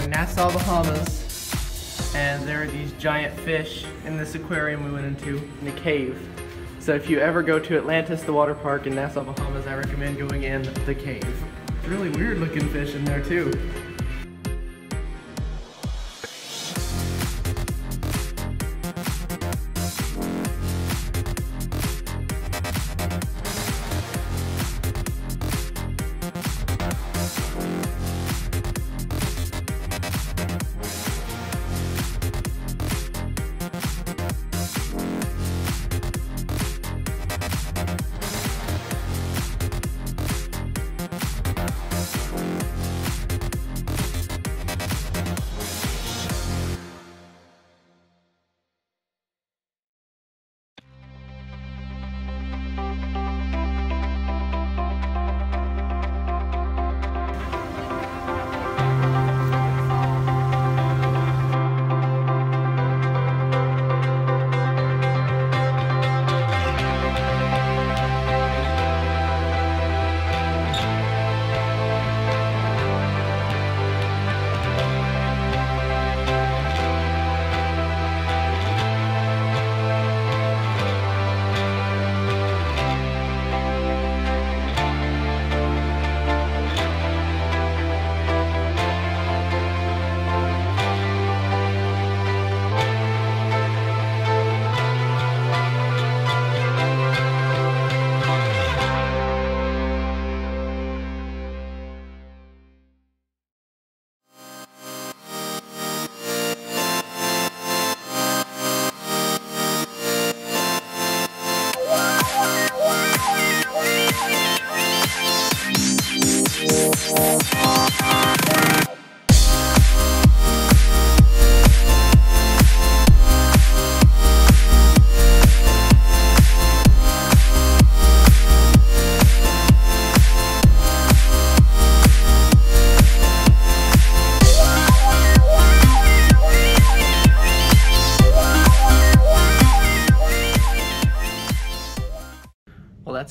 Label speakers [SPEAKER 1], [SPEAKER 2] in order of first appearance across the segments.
[SPEAKER 1] Nassau, Bahamas, and there are these giant fish in this aquarium we went into in the cave. So if you ever go to Atlantis, the water park in Nassau, Bahamas, I recommend going in the cave. It's really weird looking fish in there too.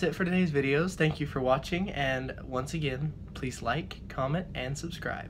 [SPEAKER 1] That's it for today's videos. Thank you for watching, and once again, please like, comment, and subscribe.